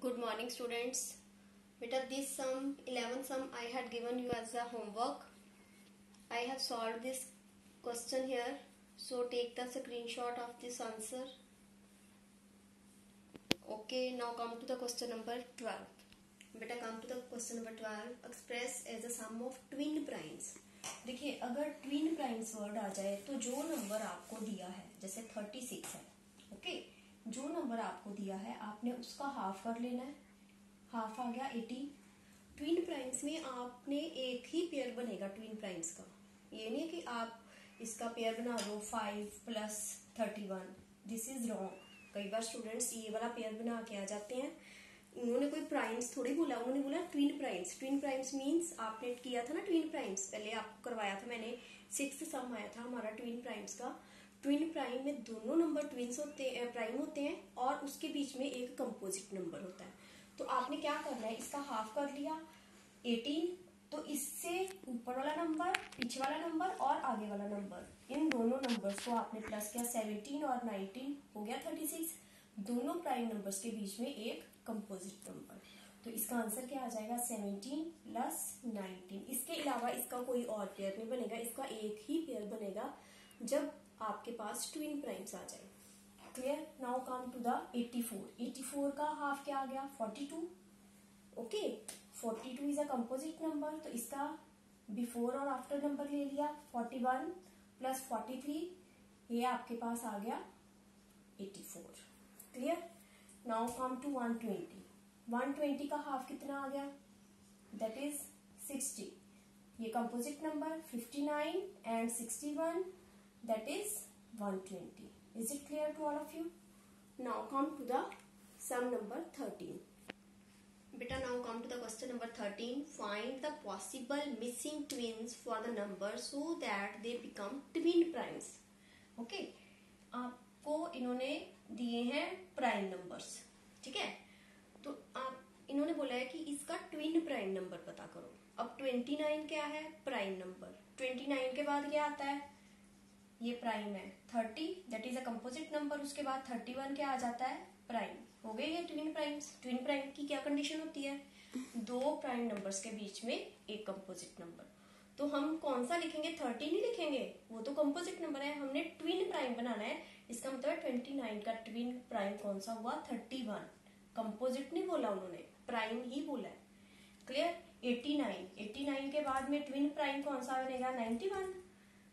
Good morning students. Beta this sum 11 sum I had given you as a homework. I have solved this question here. So take the screenshot of this answer. Okay, now come to the question number 12. Beta come to the question number 12. Express as a sum of twin primes. देखिए अगर twin primes word आ जाए तो जो number आपको दिया है जैसे 36 है ओके जो नंबर आपको दिया है, आपने उसका हाफ़ कर लेना है। हाफ़ आ गया 80 ट्विन प्राइम्स में आपने एक ही पेयर बनेगा ट्विन प्राइम्स का। ये नहीं कि आप इसका पेयर बना दो five plus thirty one this is wrong कई बार स्टूडेंट्स ये वाला पेयर बना के आ जाते हैं। उन्होंने कोई प्राइम्स थोड़ी बोला, उन्होंने बोला twin primes twin primes means आपने किया था ना ट्विन प्राइम्स पहले आपको करवाया था मैंने। सिक्स सम आया था हमारा ट्विन प्राइम्स का। ट्विन प्राइम में दोनों नंबर ट्विन्स होते हैं प्राइम होते हैं और उसके बीच में एक कंपोजिट नंबर होता है। तो आपने क्या करना है? इसका हाफ़ कर लिया 18 तो इससे ऊपर वाला नंबर पीछे वाला नंबर और आगे वाला नंबर इन दोनों नंबर्स को आपने प्लस किया 17 और 19 हो गया 36 दोनों प्राइम नंबर्स के बीच में एक कंपोजिट नंबर तो इसका आंसर क्या आ जाएगा? 17 प्लस 19 इसके अलावा इसका कोई और पेयर नहीं बनेगा, इसका एक ही पेयर बनेगा। जब आपके पास ट्विन प्राइम्स आ जाए। Clear now come to the 84 84 का हाफ़ क्या आ गया? 42 okay 42 is a composite number तो इसका बिफोर और आफ्टर नंबर ले लिया। 41 प्लस 43 ये आपके पास आ गया 84 क्लियर नाउ कम टू 120 120 का हाफ़ कितना आ गया? दैट इज़ 60 ये composite number 59 and 61 that is 120 is it clear to all of you now come to the sum number 13 बेटा now come to the question number 13 find the possible missing twins for the number so that they become twin primes okay आपको इन्होंने दिए हैं prime numbers ठीक है? तो आप, इन्होंने बोला है कि इसका ट्विन प्राइम नंबर पता करो। अब 29 क्या है? प्राइम नंबर 29 के बाद क्या आता है? ये प्राइम है। 30 that is a composite number उसके बाद 31 क्या आ जाता है? प्राइम हो गए ये ट्विन प्राइम्स ट्विन प्राइम की क्या कंडीशन होती है? दो प्राइम नंबर्स के बीच में एक कंपोजिट नंबर तो हम कौन सा लिखेंगे? थर्टी नहीं लिखेंगे? वो तो कंपोजिट नंबर है। हमने ट्विन प्राइम बनाना है। इसका मतलब ट्वेंटी नाइन का ट्विन प्राइम कौन सा हुआ? थर्टी वन कंपोजिट नहीं बोला उन्होंने। प्राइम ही बोला है। Clear eighty nine eighty nine के बाद में ट्विन प्राइम कौन सा बनेगा? Ninety one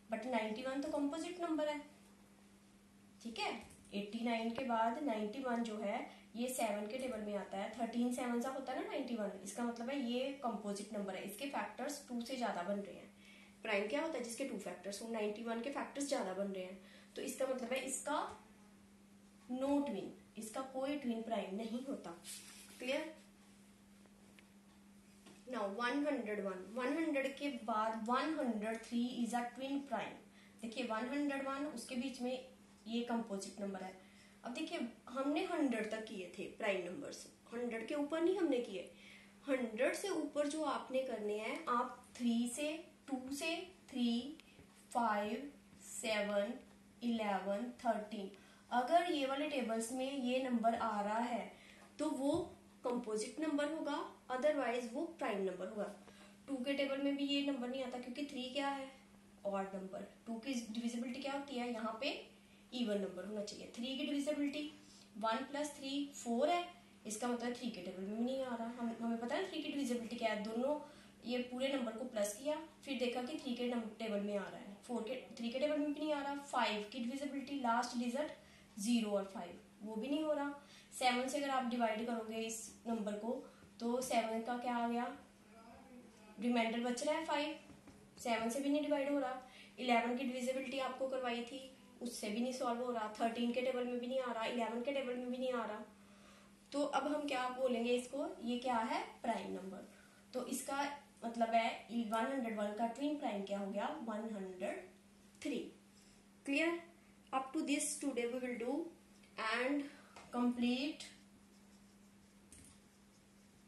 but ninety one तो कंपोजिट नंबर है। ठीक है? एट्टी नाइन के बाद नाइन्टी वन जो है, ये सेवन के टेबल में आता है। थर्टीन सेवन सा होता है ना नाइन्टी वन इसका मतलब है ये कंपोजिट नंबर है। इसके फैक्टर्स टू से ज़्यादा बन रहे हैं। प्राइम क्या होता है जिसके टू फैक्टर्स हो नाइन्टी वन के फैक्टर्स ज़्यादा बन रहे हैं। तो इसका मतलब है इसका नो ट्विन इसका कोई ट्विन प्राइम नहीं होता। क्लियर नाउ 101 100 के बाद 103 इज़ अ ट्विन प्राइम देखिए 101 उसके बीच में ये कंपोजिट नंबर है। अब देखिए, हमने 100 तक किए थे प्राइम नंबर्स 100 के ऊपर नहीं हमने किए। 100 से ऊपर जो आपने करने हैं, आप 3 से 2 से 3 5 7 इलेवन थर्टीन अगर ये वाले टेबल्स में ये नंबर आ रहा है तो वो कंपोजिट नंबर होगा अदरवाइज़ वो प्राइम नंबर होगा। टू के टेबल में भी ये नंबर नहीं आता क्योंकि थ्री क्या है? और नंबर टू की डिविजिबिलिटी क्या होती है? यहाँ पे इवन नंबर होना चाहिए। थ्री की divisibility one plus three four है। इसका मतलब थ्री के टेबल में भी नहीं आ रहा। हम, हमें पता है थ्री की डिविजिबिलिटी क्या है? दोनों ये पूरे नंबर को प्लस किया, फिर देखा कि थ्री के टेबल में आ रहा है। फोर के थ्री के टेबल में भी नहीं आ रहा। फाइव की डिविजिबिलिटी लास्ट डिजिट ज़ीरो और फाइव वो भी नहीं हो रहा। सेवन से अगर आप डिवाइड करोगे इस नंबर को तो सेवन का क्या आ गया? रिमाइंडर बच रहा है फाइव सेवन से भी नहीं डिवाइड हो रहा. इलेवन की डिविजिबिलिटी आपको करवाई थी, उससे भी नहीं सॉल्व हो रहा. थर्टीन के टेबल में भी नहीं आ रहा. इलेवन के टेबल में भी नहीं आ रहा. तो अब हम क्या बोलेंगे इसको? ये क्या है? प्राइम नंबर तो इसका मतलब है 101 का ट्विन प्राइम क्या हो गया? 103 clear up to this today we will do complete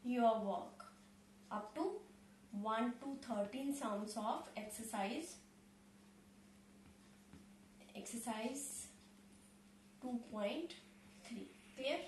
your work up to 1 to 13 sounds of exercise. Exercise 2.3 clear?